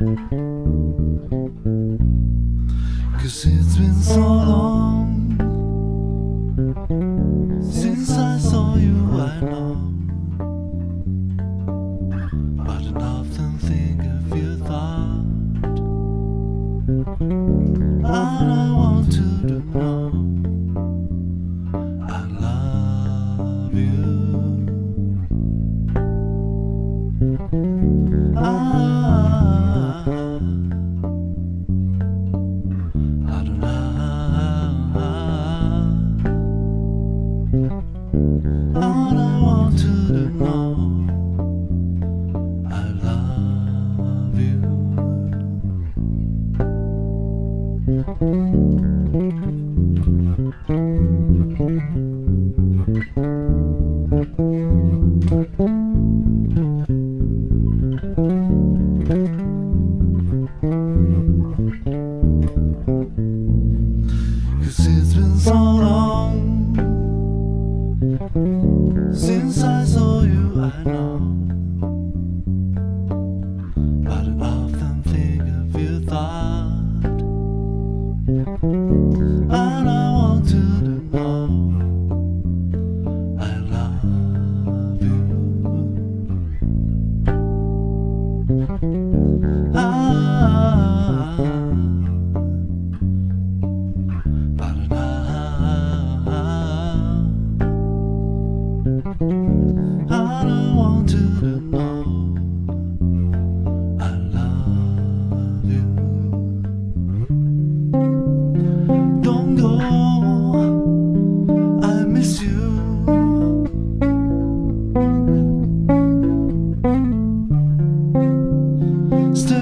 Cause it's been so long since I saw you, I know. But I'd often think of your thought. All I want. Thank you.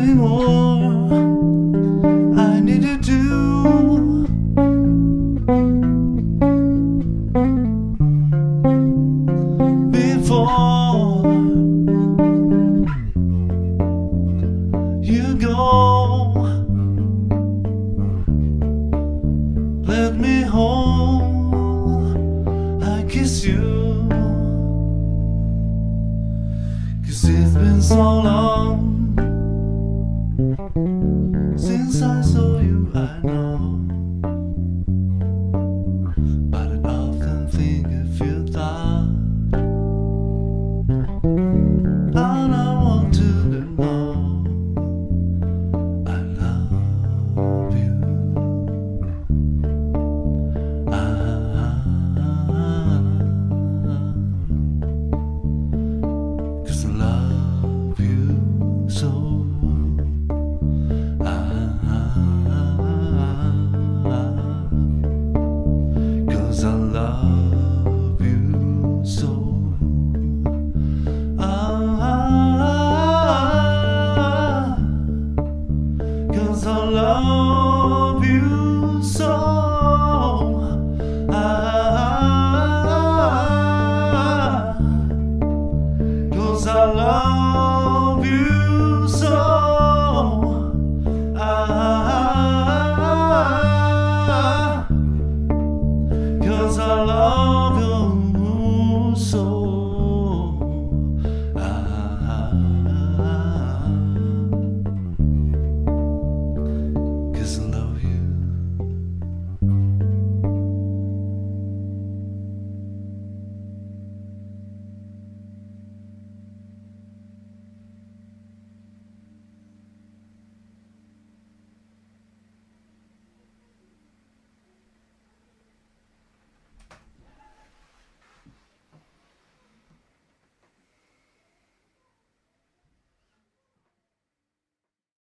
anymore. I need to do. Before you go, let me hold. I kiss you. Cause it's been so long